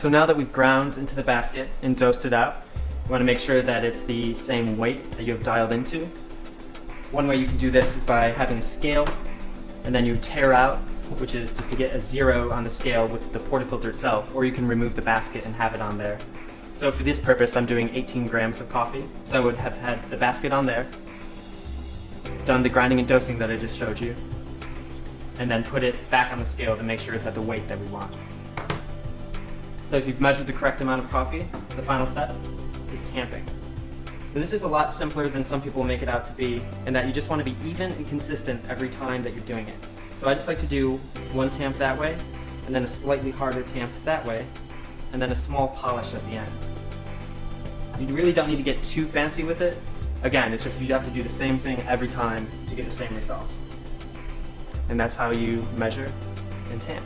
So now that we've ground into the basket and dosed it out, you want to make sure that it's the same weight that you have dialed into. One way you can do this is by having a scale, and then you tare out, which is just to get a zero on the scale with the portafilter itself, or you can remove the basket and have it on there. So for this purpose, I'm doing 18 grams of coffee. So I would have had the basket on there, done the grinding and dosing that I just showed you, and then put it back on the scale to make sure it's at the weight that we want. So if you've measured the correct amount of coffee, the final step is tamping. This is a lot simpler than some people make it out to be, in that you just want to be even and consistent every time that you're doing it. So I just like to do one tamp that way, and then a slightly harder tamp that way, and then a small polish at the end. You really don't need to get too fancy with it. Again, it's just you have to do the same thing every time to get the same result. And that's how you measure and tamp.